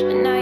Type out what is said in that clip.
and I